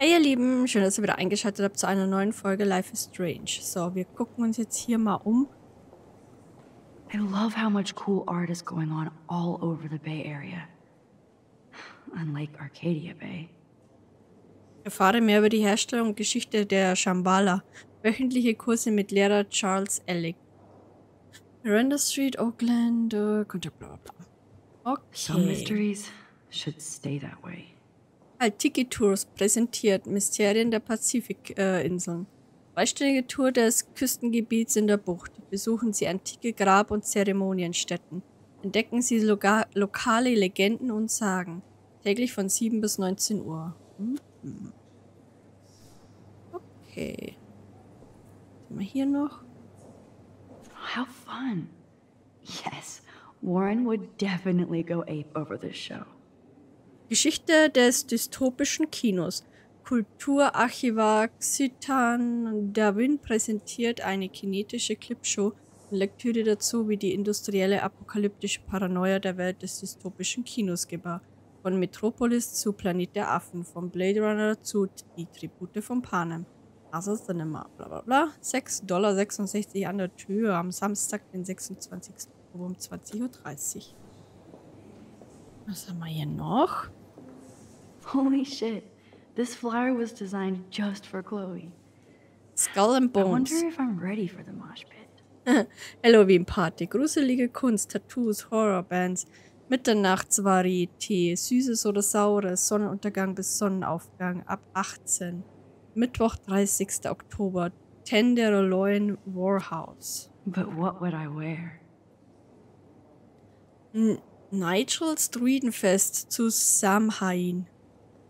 Hey ihr Lieben, schön, dass ihr wieder eingeschaltet habt zu einer neuen Folge Life is Strange. So, wir gucken uns jetzt hier mal um. I love how much cool art is going on all over the Bay Area. Unlike Arcadia Bay. Erfahre mehr über die Herstellung und Geschichte der Shambhala. Wöchentliche Kurse mit Lehrer Charles Ellick. Miranda Street, Oakland, äh, Kontakt, bla bla bla. Some Okay. mysteries should stay that way. Altiki Tours präsentiert Mysterien der Pazifikinseln. Dreistündige Tour des Küstengebiets in der Bucht. Besuchen Sie antike Grab- und Zeremonienstätten. Entdecken Sie loga lokale Legenden und Sagen. Täglich von 7 bis 19 Uhr. Mhm. Okay. Haben wir hier noch? How fun. Yes, Warren would definitely go ape over this show. Geschichte des dystopischen Kinos. Kulturarchivar Xitan Darwin präsentiert eine kinetische Clipshow und Lektüre dazu, wie die industrielle apokalyptische Paranoia der Welt des dystopischen Kinos gebar. Von Metropolis zu Planet der Affen, von Blade Runner zu Die Tribute von Panem. Also Cinema, bla bla bla. 6,66 Dollar an der Tür am Samstag, den 26. Oktober um 20.30 Uhr. Was haben wir hier noch? Holy shit. This flyer was designed just for Chloe. Skull and I Bones. wonder if I'm ready for the mosh pit. Halloween-Party, gruselige Kunst, Tattoos, Horrorbands, Mitternachtsvarieté, Süßes oder Saures, Sonnenuntergang bis Sonnenaufgang ab 18. Mittwoch, 30. Oktober, Tenderloin Warhouse. But what would I wear? N Nigels Druidenfest zu Samhain.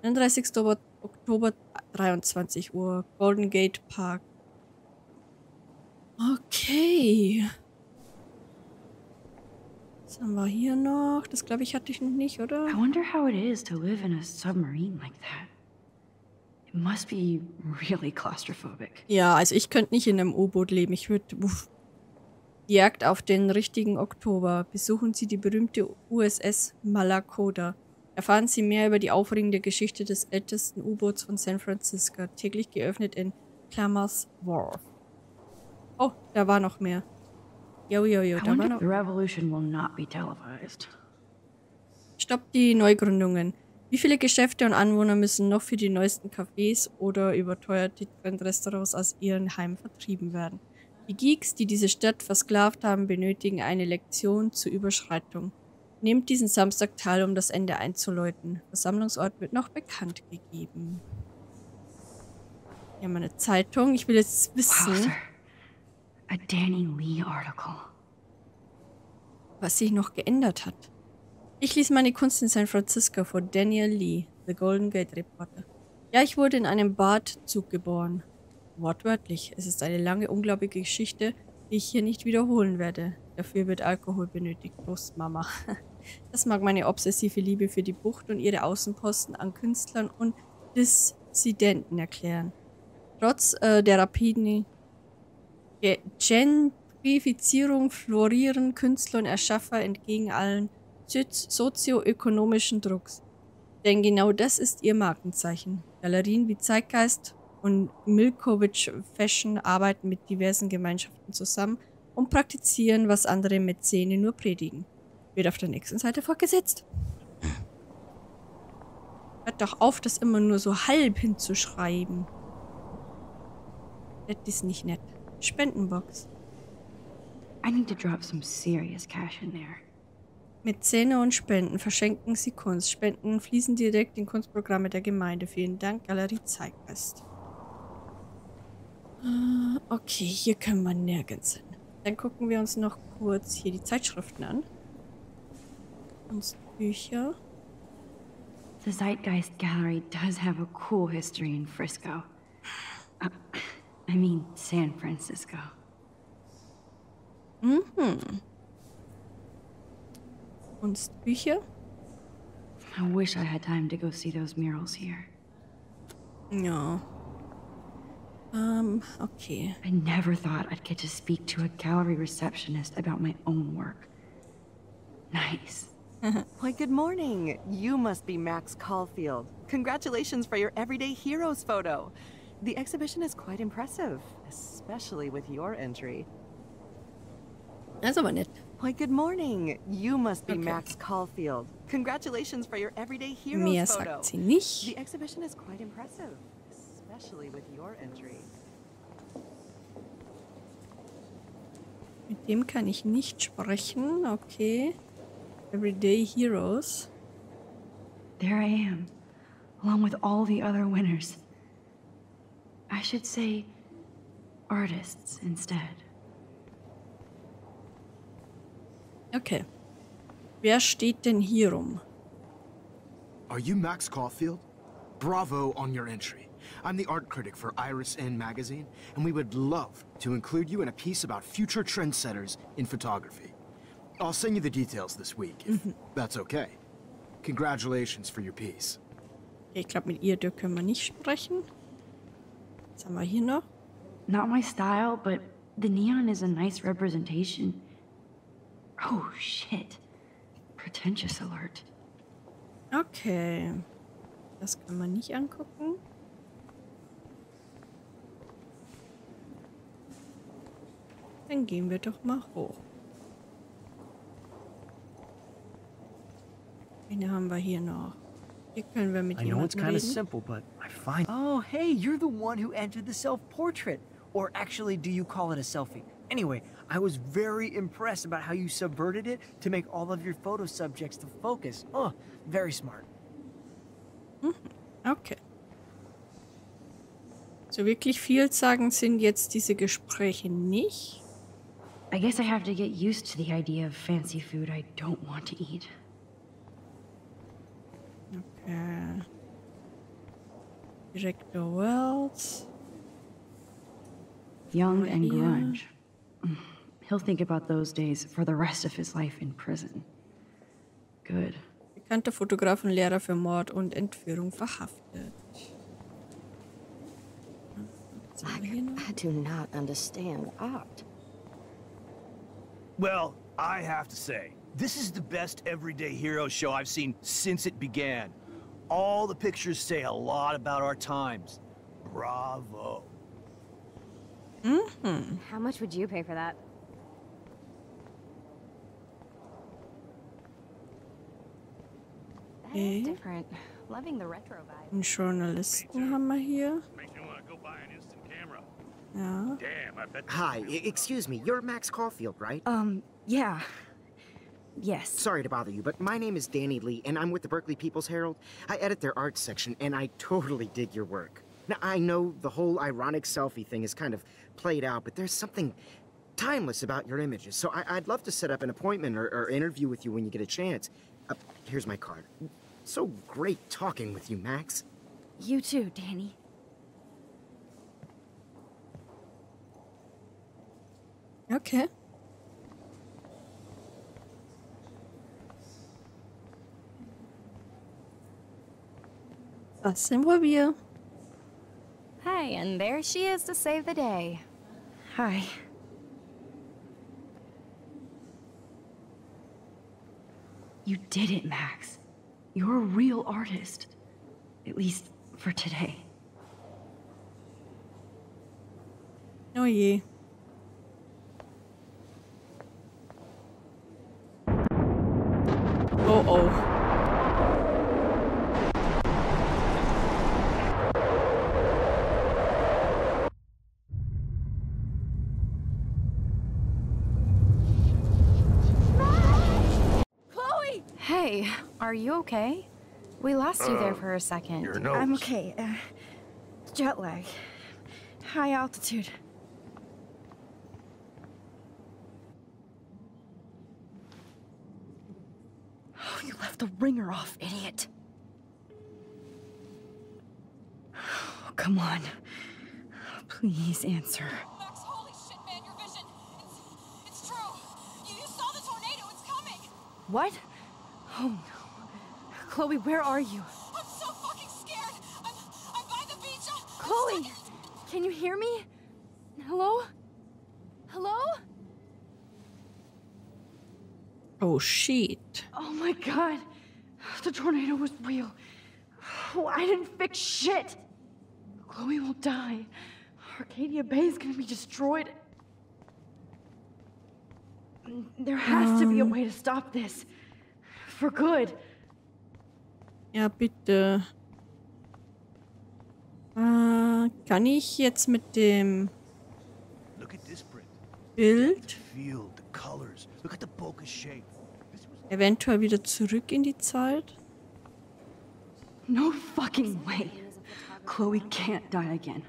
31. Oktober, Oktober 23 Uhr, Golden Gate Park. Okay. Was haben wir hier noch? Das glaube ich hatte ich noch nicht, oder? I wonder how it is to live in a submarine like that. It must be really claustrophobic. Ja, also ich könnte nicht in einem U-Boot leben. Ich würde. Jagd auf den richtigen Oktober. Besuchen Sie die berühmte USS Malakoda. Erfahren Sie mehr über die aufregende Geschichte des ältesten U-Boots von San Francisco. Täglich geöffnet in Clamars Wharf. Oh, da war noch mehr. Jo, jo, jo, da war noch. if the revolution will not be televised. Stoppt die Neugründungen. Wie viele Geschäfte und Anwohner müssen noch für die neuesten Cafés oder überteuerte Trendrestaurants aus ihren Heimen vertrieben werden? Die Geeks, die diese Stadt versklavt haben, benötigen eine Lektion zur Überschreitung. Nehmt diesen Samstag teil, um das Ende einzuläuten. Versammlungsort wird noch bekannt gegeben. Wir eine Zeitung. Ich will jetzt wissen, Wow. A Danny Lee article. was sich noch geändert hat. Ich ließ meine Kunst in San Francisco von Daniel Lee, The Golden Gate Reporter. Ja, ich wurde in einem Badzug geboren. Wortwörtlich. Es ist eine lange, unglaubliche Geschichte, die ich hier nicht wiederholen werde. Dafür wird Alkohol benötigt. Prost, Mama. Das mag meine obsessive Liebe für die Bucht und ihre Außenposten an Künstlern und Dissidenten erklären. Trotz äh, der rapiden Ge- Gentrifizierung florieren Künstler und Erschaffer entgegen allen sozi- sozioökonomischen Drucks. Denn genau das ist ihr Markenzeichen. Galerien wie Zeitgeist und Milkovic Fashion arbeiten mit diversen Gemeinschaften zusammen und praktizieren, was andere Mäzene nur predigen. Wird auf der nächsten Seite fortgesetzt. Hört doch auf, das immer nur so halb hinzuschreiben. Das ist nicht nett. Spendenbox. I need to drop some serious cash in there. Mäzene und Spenden verschenken Sie Kunst. Spenden fließen direkt in Kunstprogramme der Gemeinde. Vielen Dank, Galerie Zeitgeist. Äh, Okay, hier können wir nirgends hin. Dann gucken wir uns noch kurz hier die Zeitschriften an. Kunstbücher. The Zeitgeist Gallery does have a cool history in Frisco. Uh, I mean, San Francisco. Mhm. Kunstbücher. I wish I had time to go see those murals here. No. Um, okay. I never thought I'd get to speak to a gallery receptionist about my own work. Nice. Why, good morning. You must be Max Caulfield. Congratulations for your Everyday Heroes photo. The exhibition is quite impressive, especially with your entry. Ist aber nett. Why, good morning. You must be Okay. Max Caulfield. Congratulations for your Everyday Heroes Mehr photo. sagt sie nicht. The exhibition is quite impressive, especially with your entry. Mit dem kann ich nicht sprechen. Okay. Everyday Heroes. There I am, along with all the other winners. I should say artists instead. Okay. Wer steht denn hier rum? Are you Max Caulfield? Bravo on your entry. I'm the art critic for Iris N magazine, and we would love to include you in a piece about future trendsetters in photography. I'll send you the details this week, if mm-hmm. that's okay. Congratulations for your piece. Okay, ich glaube, mit ihr Dirk, können wir nicht sprechen. Was haben wir hier noch? Not my style, but the neon is a nice representation. Oh, shit. Pretentious alert. Okay. Das kann man nicht angucken. Dann gehen wir doch mal hoch. Wen haben wir hier noch? Hier können wir mit I know it's kind of simple, but I find. Oh, hey, you're the one who entered the self portrait. Or actually, do you call it a selfie? Anyway, I was very impressed about how you subverted it to make all of your photo subjects the focus. Oh, very smart. Mm-hmm. Okay. So wirklich vielsagend sind jetzt diese Gespräche nicht. I guess I have to get used to the idea of fancy food I don't want to eat. Okay. Director Wells. Young and Yeah. grunge. He'll think about those days for the rest of his life in prison. Good. Bekannter Fotograf und Lehrer für Mord und Entführung verhaftet. Was haben wir hier noch? I do not understand art. Well, I have to say, this is the best everyday hero show I've seen since it began. All the pictures say a lot about our times. Bravo. Mm-hmm. How much would you pay for that? That is Okay. different. Loving the retro vibe. Einen Journalisten haben wir hier. Makes me want to go buy an instant camera. Ja. Damn, I bet. Hi, excuse me. You're Max Caulfield, right? Um, yeah. Yes. Sorry to bother you, but my name is Danny Lee, and I'm with the Berkeley People's Herald. I edit their art section, and I totally dig your work. Now, I know the whole ironic selfie thing is kind of played out, but there's something timeless about your images. So I- I'd love to set up an appointment or, or interview with you when you get a chance. Uh, here's my card. So great talking with you, Max. You too, Danny. Okay. Das sind wohl wir. Hey, and there she is to save the day. Hi. You did it, Max. You're a real artist. At least for today. Oh je. Oh oh. Chloe! Hey, are you okay? We lost you there for a second. Your nose. I'm okay. Uh, jet lag. High altitude. Oh, you left the ringer off, idiot. Oh, come on. Please answer. Max, holy shit, man, your vision. It's, it's true. You, you saw the tornado. It's coming. What? Oh no. Chloe, where are you? I'm so fucking scared. I'm, I'm by the beach. I'm Chloe! stuck Can you hear me? Hello? Hello? Oh shit. Oh my god. The tornado was real. Oh, I didn't fix shit. Chloe will die. Arcadia Bay is gonna be destroyed. There has to be a um. way to stop this. For good. Ja, bitte. Äh, kann ich jetzt mit dem. Bild Feel the colors. Look at the bokeh shape. eventuell wieder zurück in die Zeit? No fucking way. Chloe can't die again.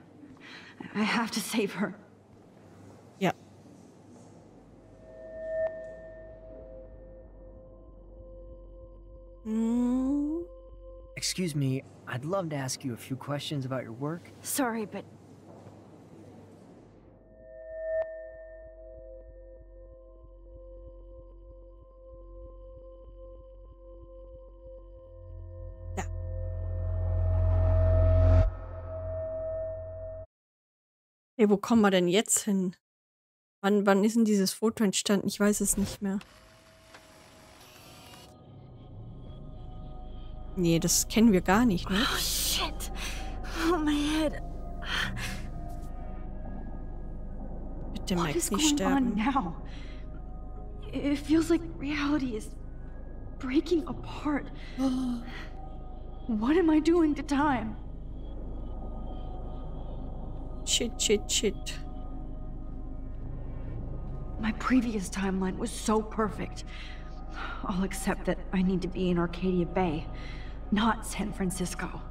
I have to save her. Ja. Hm. Excuse me, I'd love to ask you a few questions about your work. Sorry, but Hey, wo kommen wir denn jetzt hin? Wann, wann ist denn dieses Foto entstanden? Ich weiß es nicht mehr. Nee, das kennen wir gar nicht, ne? Oh shit. Oh my head. Bitte, What Max, is nicht going on sterben. now? It feels like reality is breaking apart. what am I doing to time? Shit, shit, shit. My previous timeline was so perfect. I'll accept that I need to be in Arcadia Bay, not San Francisco.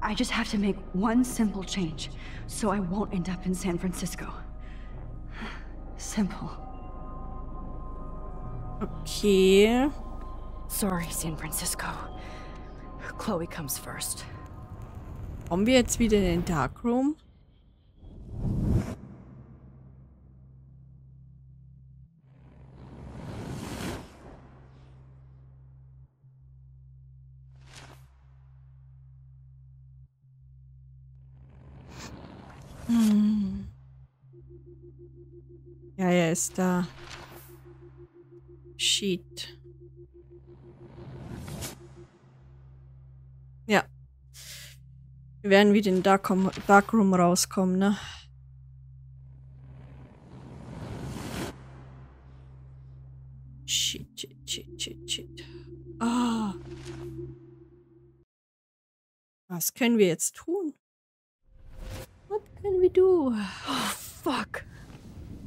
I just have to make one simple change, so I won't end up in San Francisco. Simple. Okay. Sorry, San Francisco. Chloe comes first. Kommen wir jetzt wieder in den Darkroom? Ja, er ist da. Shit. Ja. Wir werden wieder in den Darkroom, Darkroom rauskommen, ne? Shit, shit, shit, shit, shit. Ah. Was können wir jetzt tun? What can we do? Oh, fuck.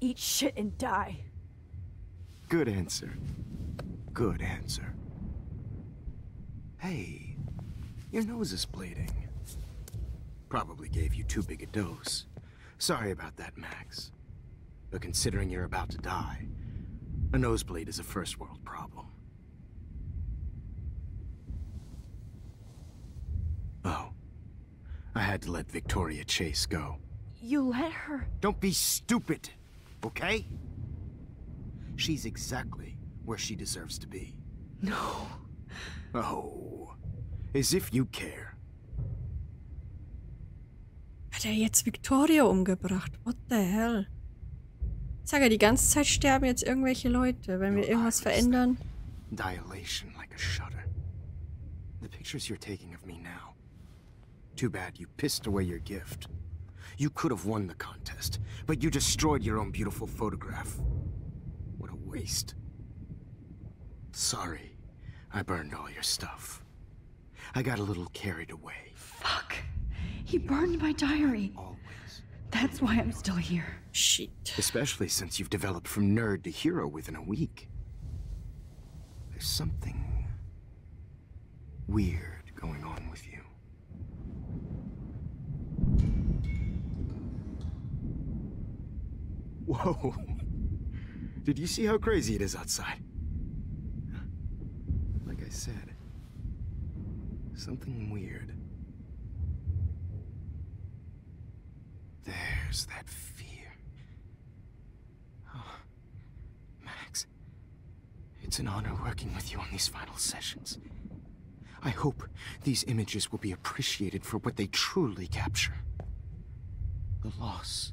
Eat shit and die. Good answer. Good answer. Hey, your nose is bleeding. Probably gave you too big a dose. Sorry about that, Max. But considering you're about to die, a nosebleed is a first world problem. Oh. I had to let Victoria Chase go. You let her. Don't be stupid, okay? She's exactly where she deserves to be. No. Oh, as if you care. Hat er jetzt Victoria umgebracht? What the hell? Ich sage ja, die ganze Zeit sterben jetzt irgendwelche Leute, wenn wir irgendwas verändern. Dilation like a shutter. The pictures you're taking of me now. Too bad you pissed away your gift. You could have won the contest, but you destroyed your own beautiful photograph. What a waste. Sorry, I burned all your stuff. I got a little carried away. Fuck. He burned my diary. Always. That's why I'm still here. Shit. Especially since you've developed from nerd to hero within a week. There's something weird going on with you. Oh. Did you see how crazy it is outside? Like I said, something weird. There's that fear. Oh, Max, it's an honor working with you on these final sessions. I hope these images will be appreciated for what they truly capture. The loss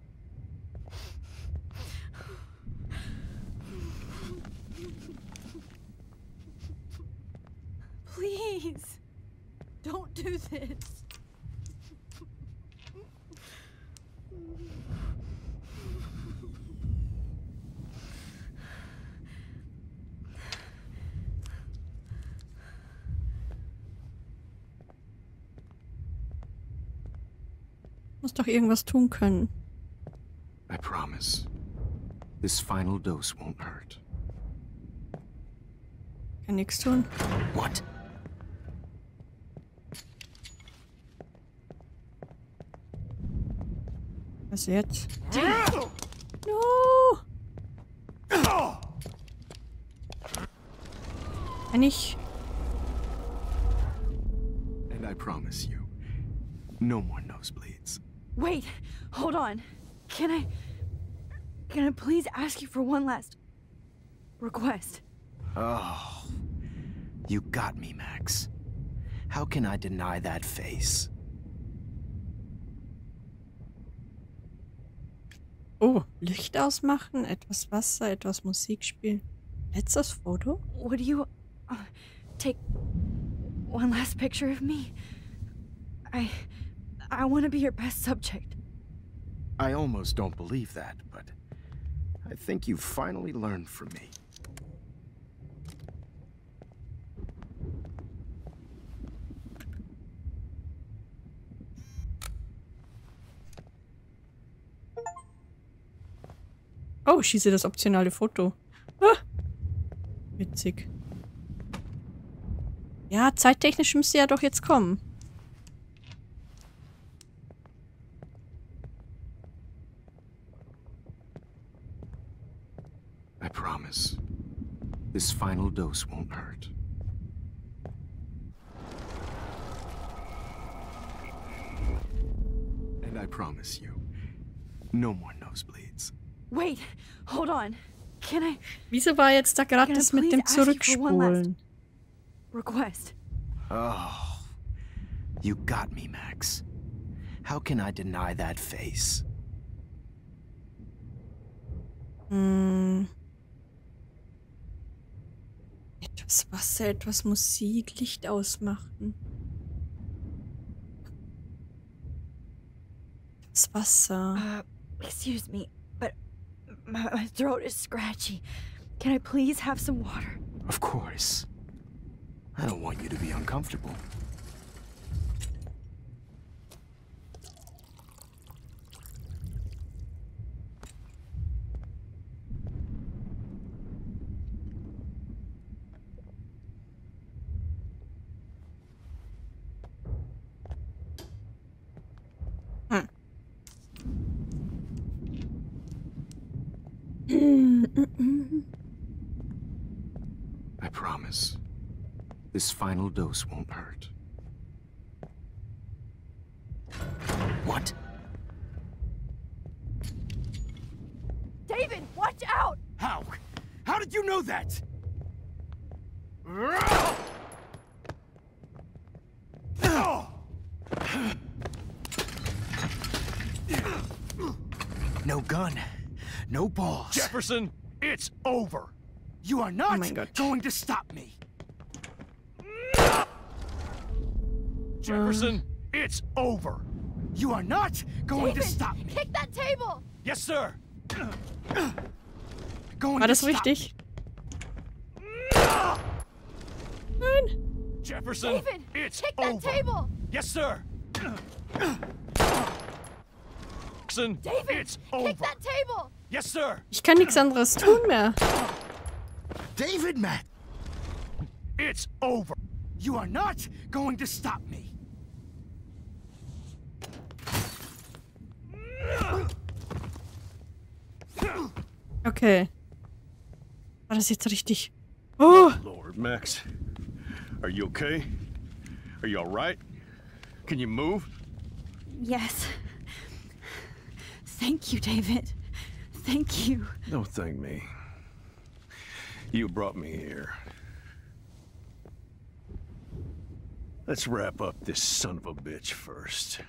Please, don't do this. Muss doch irgendwas tun können. I promise. This final dose won't hurt. Kann nichts tun. What? Was jetzt? No! Kann ich? And I promise you, no more nosebleeds. Wait, hold on. Can I. Can I please ask you for one last request? Oh, you got me, Max. How can I deny that face? Oh, Licht ausmachen, etwas Wasser, etwas Musik spielen. Letztes Foto? Would you uh, take one last picture of me? I. I want to be your best subject. I almost don't believe that, but I think you've finally learned from me. Oh, schieße das optionale Foto. Ah. Witzig. Ja, zeittechnisch müsste ja doch jetzt kommen. I promise. This final dose won't hurt. And I promise you, no more nosebleeds. Wait, hold on. Can I Wieso war jetzt da gerade das mit dem Zurückspulen? request? Oh, you got me, Max. How can I deny that face? Hm. Etwas Wasser, etwas Musik, Licht ausmachen. Das Wasser. Uh, excuse me, my, my throat is scratchy. Can I please have some water? Of course. I don't want you to be uncomfortable. I promise. This final dose won't hurt. What? David, watch out! How? How did you know that? No gun. No balls. Jefferson, it's over. You are oh not Oh going to stop me. Jefferson, um. it's over. You are not going to stop me. kick that table! Yes, sir. Going War to das richtig? Nein. Jefferson, David, it's kick that over. table. Yes, sir. Jefferson, David, it's kick over. that table. Yes, sir. Ich kann nichts anderes tun mehr. David, Matt! It's over. You are not going to stop me! Okay. War das jetzt richtig? Oh! oh! Lord, Max. Are you okay? Are you all right? Can you move? Yes. Thank you, David. Thank you. Don't thank me. You brought me here. Let's wrap up this son of a bitch first.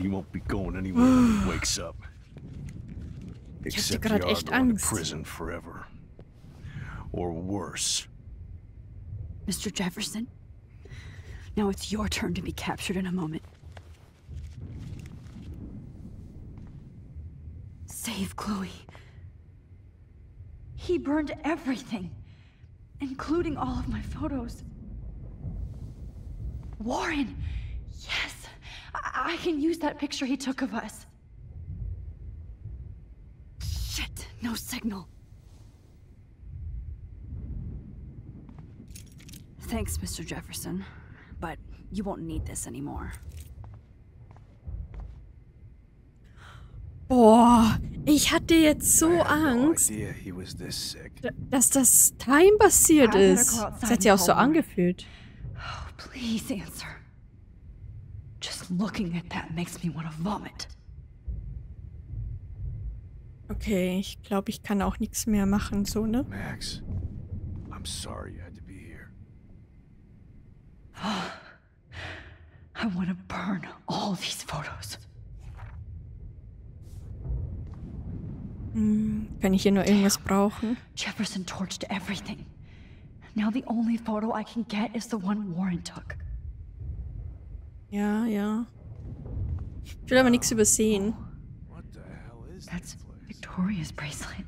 He won't be going anywhere when he wakes up. Except you are going Angst. to prison forever. Or worse. Mr. Jefferson, now it's your turn to be captured in a moment. Save Chloe. He burned everything, including all of my photos. Warren! Yes! I, I can use that picture he took of us. Shit, no signal. Thanks, Mr. Jefferson, but you won't need this anymore. Boah, ich hatte jetzt so I had no Angst, idea he was this sick. dass das Time basiert I better ist. go Das hat sich auch and so angefühlt. Oh, please answer. Just looking at that makes me want to vomit. Okay, ich glaube, ich kann auch nichts mehr machen, so, ne? Max, I'm sorry you had to be here. I want to burn all these photos. Hm, kann ich hier nur irgendwas brauchen? Jefferson torched everything. Now the only photo I can get is the one Warren took. Ja, ja. Ich will aber nichts übersehen. What the hell is That's? Victoria's bracelet.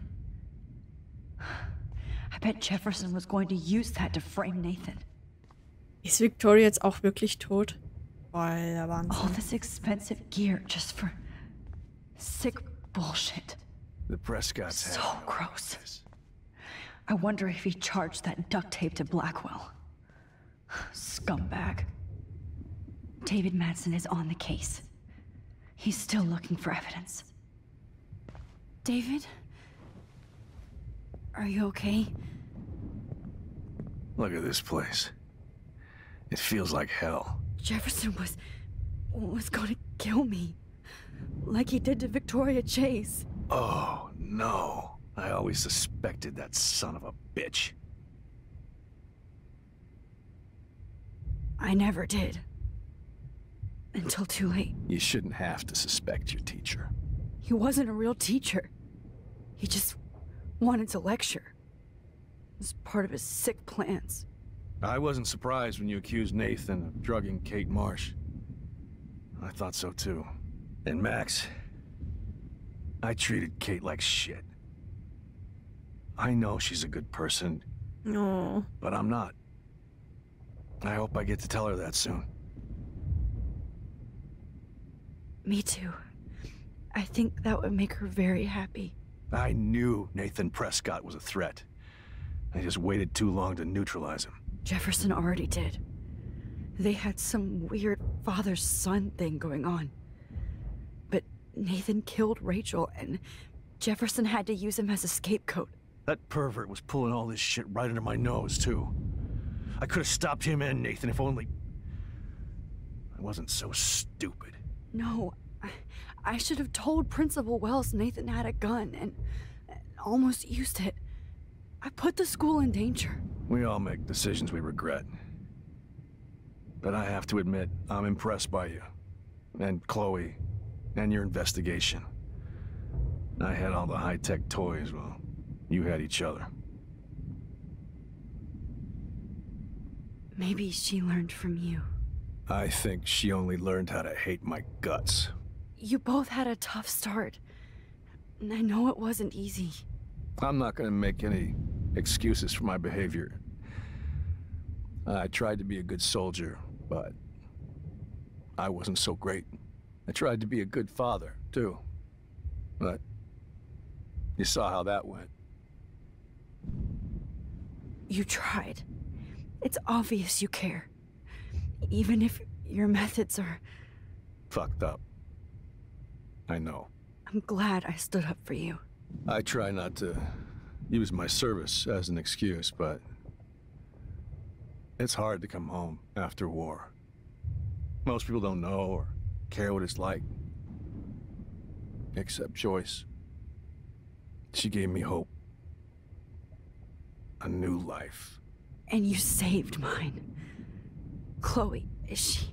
I bet Jefferson was going to use that to frame Nathan. Ist Victoria jetzt auch wirklich tot? Boah, der All this expensive gear just for sick bullshit. The Prescotts So have no gross. I wonder if he charged that duct tape to Blackwell. Scumbag. David Madsen is on the case. He's still looking for evidence. David? Are you okay? Look at this place. It feels like hell. Jefferson was. was gonna kill me. Like he did to Victoria Chase. Oh, no. I always suspected that son of a bitch. I never did. Until too late. You shouldn't have to suspect your teacher. He wasn't a real teacher. He just wanted to lecture. It was part of his sick plans. I wasn't surprised when you accused Nathan of drugging Kate Marsh. I thought so too. And Max, I treated Kate like shit. I know she's a good person, No. but I'm not. I hope I get to tell her that soon. Me too. I think that would make her very happy. I knew Nathan Prescott was a threat. I just waited too long to neutralize him. Jefferson already did. They had some weird father son thing going on. But Nathan killed Rachel, and Jefferson had to use him as a scapegoat. That pervert was pulling all this shit right under my nose, too. I could have stopped him and Nathan if only... I wasn't so stupid. No, I, I should have told Principal Wells Nathan had a gun and and almost used it. I put the school in danger. We all make decisions we regret. But I have to admit, I'm impressed by you. And Chloe. And your investigation. I had all the high-tech toys, well, you had each other. Maybe she learned from you. I think she only learned how to hate my guts. You both had a tough start. And I know it wasn't easy. I'm not gonna make any excuses for my behavior. I tried to be a good soldier, but I wasn't so great. I tried to be a good father, too. But you saw how that went. You tried. It's obvious you care. Even if your methods are... Fucked up. I know. I'm glad I stood up for you. I try not to use my service as an excuse, but it's hard to come home after war. Most people don't know or care what it's like. Except Joyce. She gave me hope. A new life. And you saved mine. Chloe, she...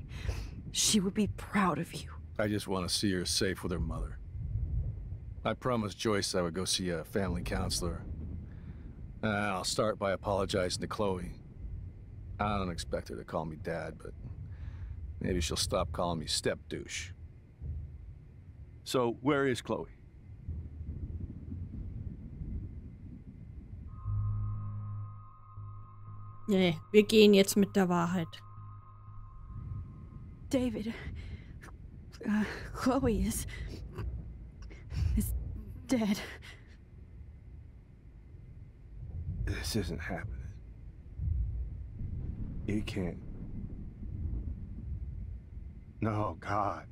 She would be proud of you. I just want to see her safe with her mother. I promised Joyce I would go see a family counselor. And I'll start by apologizing to Chloe. I don't expect her to call me dad, but maybe she'll stop calling me step douche. So, where is Chloe? Nee, wir gehen jetzt mit der Wahrheit. David, uh, Chloe is is dead. This isn't happening. It can't. No, God.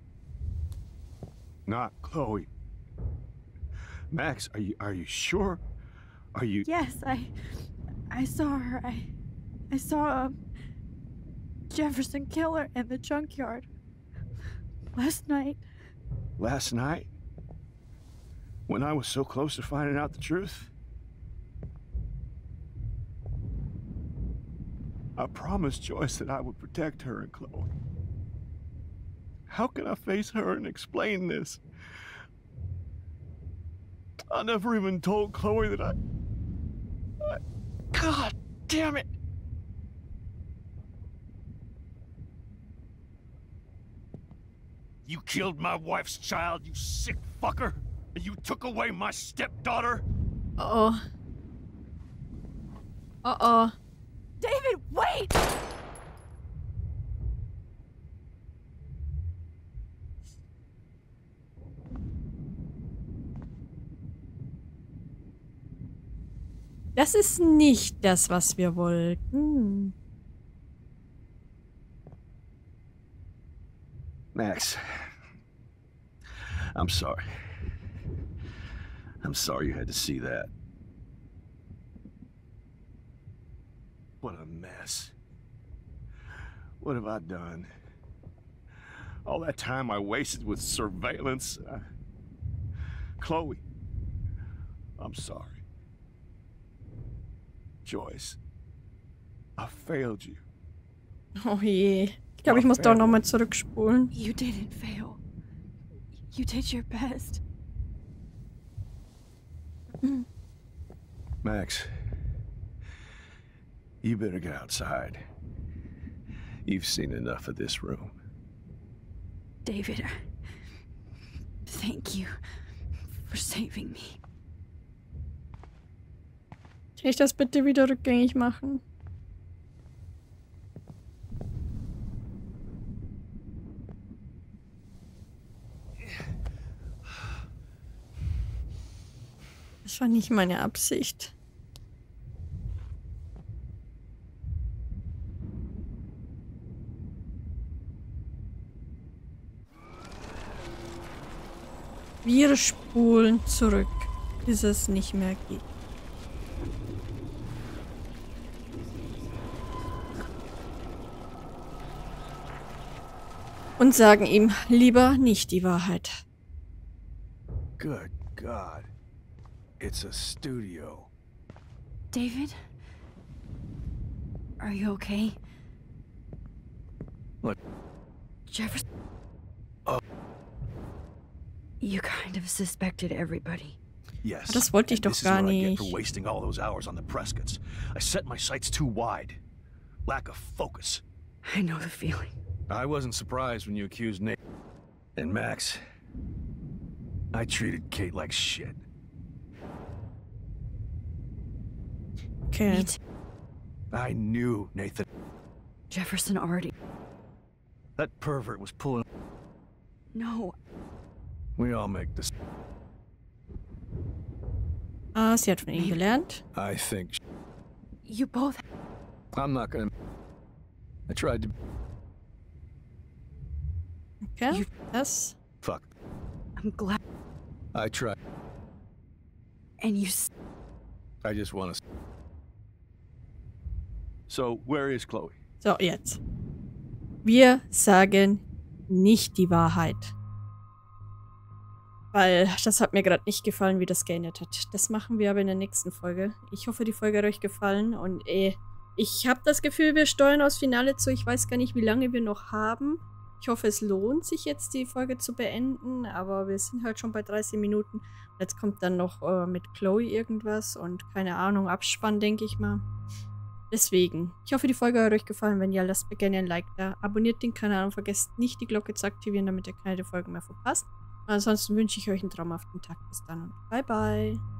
Not Chloe. Max, are you are you sure? Are you Yes, I I saw her. I I saw um, Jefferson Killer in the junkyard last night. last night? When I was so close to finding out the truth? I promised Joyce that I would protect her and Chloe. How can I face her and explain this? I never even told Chloe that I. I God damn it! You killed my wife's child, you sick fucker! And you took away my stepdaughter? Uh oh. Uh oh. David, wait! Das ist nicht das, was wir wollten. Max. I'm sorry. I'm sorry you had to see that. What a mess. What have I done? All that time I wasted with surveillance. Uh, Chloe, I'm sorry. Joyce, I failed you. Oh je. Ich glaube, ich muss doch nochmal zurückspulen. You didn't fail. You did your best. Mm. Max, you better get outside. You've seen enough of this room. David, thank you for saving me. Kann ich das bitte wieder rückgängig machen? War nicht meine Absicht. Wir spulen zurück, bis es nicht mehr geht. Und sagen ihm lieber nicht die Wahrheit. Good God. It's a studio. David? Are you okay? What? Jefferson? Oh. You kind of suspected everybody. Yes. Das wollte ich and doch this gar is what I get nicht. for wasting all those hours on the Prescotts. I set my sights too wide. Lack of focus. I know the feeling. I wasn't surprised when you accused Nate. And Max, I treated Kate like shit. Okay. Me too. I knew Nathan. Jefferson already. That pervert was pulling. No, We all make this. Ah, sie hat von ihm gelernt. I think. you both. I'm not gonna. I tried to. Okay, Yes. Fuck. I'm glad. I tried. And you. I just want to. So, where is Chloe? So, jetzt. Wir sagen nicht die Wahrheit. Weil das hat mir gerade nicht gefallen, wie das geendet hat. Das machen wir aber in der nächsten Folge. Ich hoffe, die Folge hat euch gefallen. Und eh, ich habe das Gefühl, wir steuern aufs Finale zu. Ich weiß gar nicht, wie lange wir noch haben. Ich hoffe, es lohnt sich jetzt, die Folge zu beenden. Aber wir sind halt schon bei 30 Minuten. Jetzt kommt dann noch äh, mit Chloe irgendwas. Und keine Ahnung, Abspann, denke ich mal. Deswegen, ich hoffe, die Folge hat euch gefallen. Wenn ja, lasst mir gerne ein Like da. Abonniert den Kanal und vergesst nicht, die Glocke zu aktivieren, damit ihr keine Folge mehr verpasst. Ansonsten wünsche ich euch einen traumhaften Tag. Bis dann und bye bye.